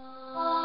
Oh.